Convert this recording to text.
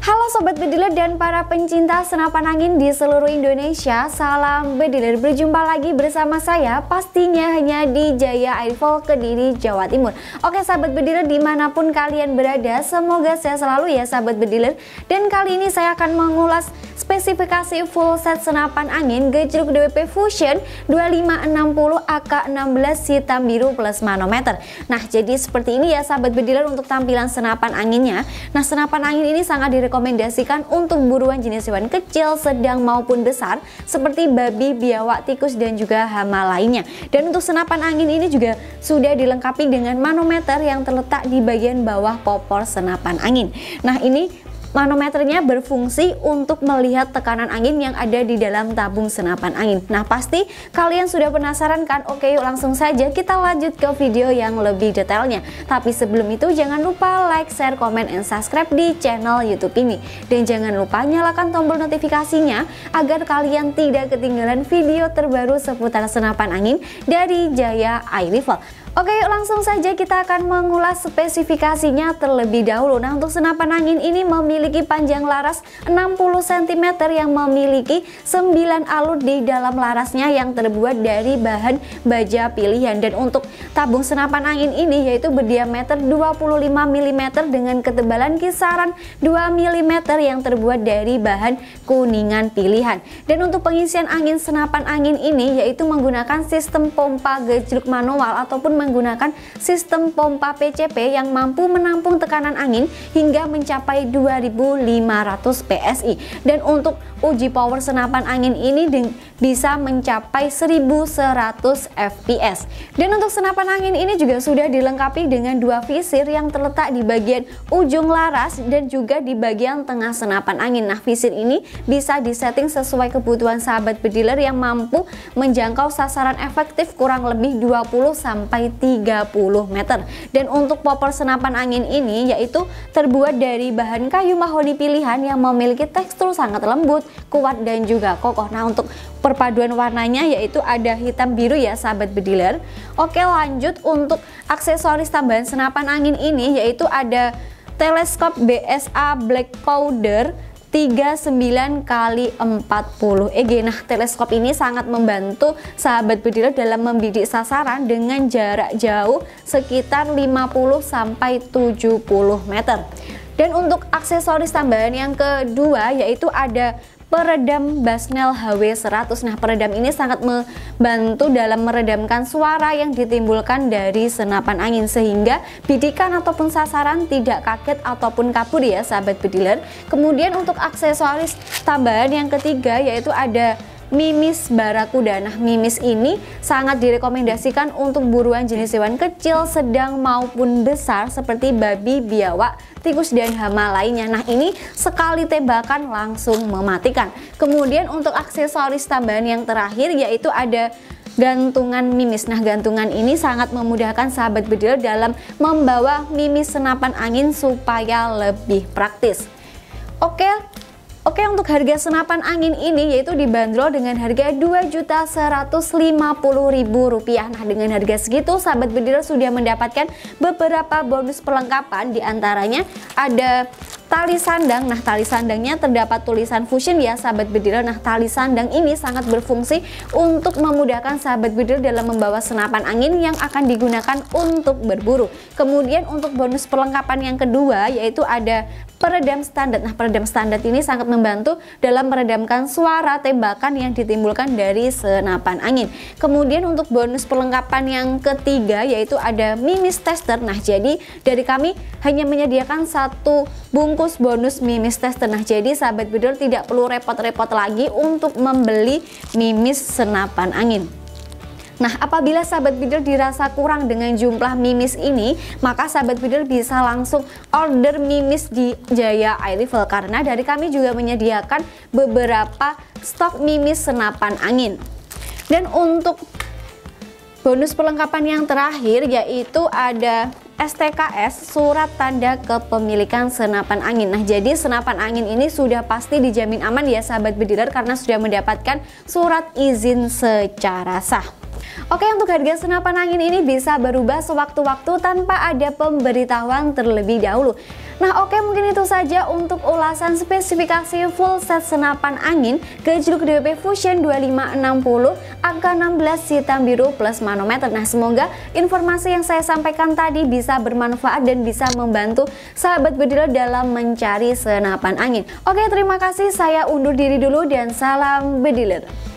Halo Sobat Bediler dan para pencinta senapan angin di seluruh Indonesia Salam Bediler, berjumpa lagi bersama saya Pastinya hanya di Jaya Airfall Kediri, Jawa Timur. Oke Sahabat Bediler di mana pun kalian berada Semoga saya selalu ya Sahabat Bediler Dan kali ini saya akan mengulas spesifikasi full set senapan angin Gejruk DWP Fusion 2560 AK16 hitam biru plus manometer. Nah jadi seperti ini ya Sahabat Bediler untuk tampilan senapan anginnya. Nah senapan angin ini sangat direkomendasikan direkomendasikan untuk buruan jenis hewan kecil, sedang maupun besar seperti babi, biawak, tikus dan juga hama lainnya. Dan untuk senapan angin ini juga sudah dilengkapi dengan manometer yang terletak di bagian bawah popor senapan angin. Nah, ini Manometernya berfungsi untuk melihat tekanan angin yang ada di dalam tabung senapan angin. Nah, pasti kalian sudah penasaran kan? Oke, yuk langsung saja kita lanjut ke video yang lebih detailnya. Tapi sebelum itu jangan lupa like, share, komen, and subscribe di channel YouTube ini. Dan jangan lupa nyalakan tombol notifikasinya agar kalian tidak ketinggalan video terbaru seputar senapan angin dari Jaya Air Rifle. Oke yuk langsung saja kita akan mengulas spesifikasinya terlebih dahulu. Nah untuk senapan angin ini memiliki panjang laras 60 cm yang memiliki 9 alur di dalam larasnya yang terbuat dari bahan baja pilihan. Dan untuk tabung senapan angin ini yaitu berdiameter 25 mm dengan ketebalan kisaran 2 mm yang terbuat dari bahan kuningan pilihan. Dan untuk pengisian angin senapan angin ini yaitu menggunakan sistem pompa gejruk manual ataupun menggunakan sistem pompa PCP yang mampu menampung tekanan angin hingga mencapai 2500 PSI dan untuk uji power senapan angin ini bisa mencapai 1100 fps dan untuk senapan angin ini juga sudah dilengkapi dengan dua visir yang terletak di bagian ujung laras dan juga di bagian tengah senapan angin. Nah visir ini bisa disetting sesuai kebutuhan sahabat bediler yang mampu menjangkau sasaran efektif kurang lebih 20 sampai 30 meter. Dan untuk popor senapan angin ini yaitu terbuat dari bahan kayu mahoni pilihan yang memiliki tekstur sangat lembut, kuat dan juga kokoh. Nah untuk perpaduan warnanya yaitu ada hitam biru ya sahabat bediler. Oke lanjut untuk aksesoris tambahan senapan angin ini yaitu ada teleskop BSA Black Powder 39 kali 40 EG. Nah, teleskop ini sangat membantu sahabat bediler dalam membidik sasaran dengan jarak jauh sekitar 50 sampai 70 meter. Dan untuk aksesoris tambahan yang kedua yaitu ada peredam Basnel HW100. Nah, peredam ini sangat membantu dalam meredamkan suara yang ditimbulkan dari senapan angin sehingga bidikan ataupun sasaran tidak kaget ataupun kabur ya sahabat bediler. Kemudian untuk aksesoris tambahan yang ketiga yaitu ada mimis barakuda. Nah, mimis ini sangat direkomendasikan untuk buruan jenis hewan kecil, sedang maupun besar seperti babi, biawak, tikus dan hama lainnya. Nah, ini sekali tembakan langsung mematikan. Kemudian untuk aksesoris tambahan yang terakhir yaitu ada gantungan mimis. Nah, gantungan ini sangat memudahkan sahabat bedil dalam membawa mimis senapan angin supaya lebih praktis. Oke, Oke untuk harga senapan angin ini yaitu dibanderol dengan harga Rp2.150.000 Nah dengan harga segitu sahabat bediler sudah mendapatkan beberapa bonus perlengkapan. Di antaranya ada tali sandang Nah tali sandangnya terdapat tulisan fusion ya sahabat bediler Nah tali sandang ini sangat berfungsi untuk memudahkan sahabat bediler dalam membawa senapan angin yang akan digunakan untuk berburu Kemudian untuk bonus perlengkapan yang kedua yaitu ada peredam standar. Nah, peredam standar ini sangat membantu dalam meredamkan suara tembakan yang ditimbulkan dari senapan angin. Kemudian untuk bonus perlengkapan yang ketiga yaitu ada mimis tester. Nah, jadi dari kami hanya menyediakan satu bungkus bonus mimis tester. Nah, jadi sahabat bedol tidak perlu repot-repot lagi untuk membeli mimis senapan angin. Nah, apabila sahabat bidder dirasa kurang dengan jumlah mimis ini, maka sahabat bidder bisa langsung order mimis di Jaya Air karena dari kami juga menyediakan beberapa stok mimis senapan angin. Dan untuk bonus perlengkapan yang terakhir yaitu ada STKS surat tanda kepemilikan senapan angin. Nah, jadi senapan angin ini sudah pasti dijamin aman ya sahabat bediler karena sudah mendapatkan surat izin secara sah. Oke untuk harga senapan angin ini bisa berubah sewaktu-waktu tanpa ada pemberitahuan terlebih dahulu Nah oke mungkin itu saja untuk ulasan spesifikasi full set senapan angin gejluk DWP Fusion 2560 angka 16 hitam biru plus manometer. Nah semoga informasi yang saya sampaikan tadi bisa bermanfaat dan bisa membantu sahabat bediler dalam mencari senapan angin. Oke terima kasih saya undur diri dulu dan salam bediler.